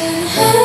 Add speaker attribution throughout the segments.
Speaker 1: heaven.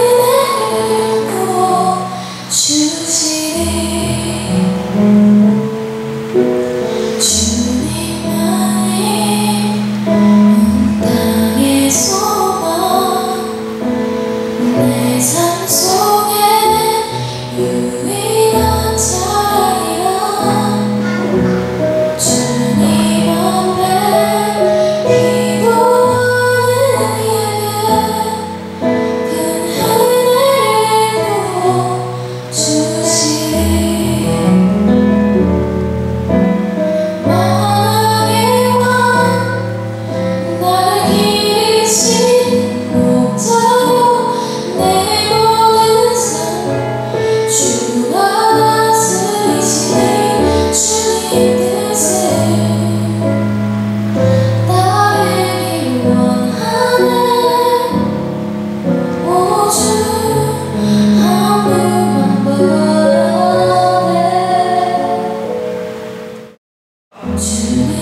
Speaker 1: to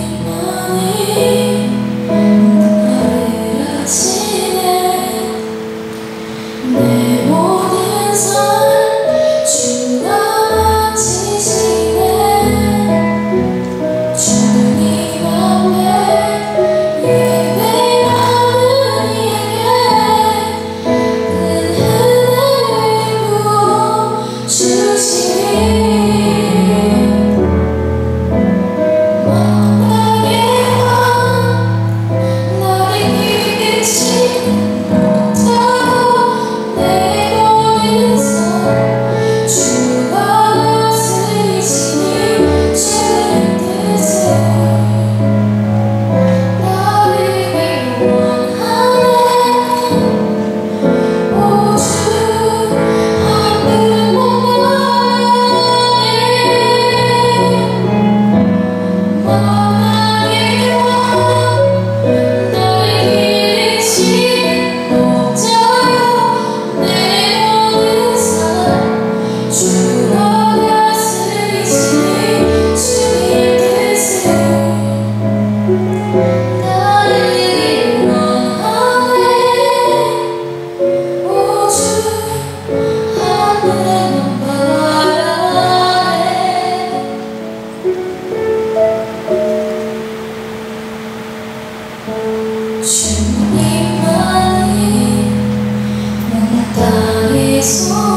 Speaker 1: 是你满意，我大理所。